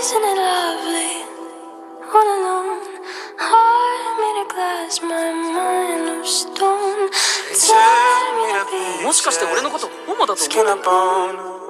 Isn't it lovely? All alone, heart made of glass, my mind of stone. もしかして俺のことホモだと思う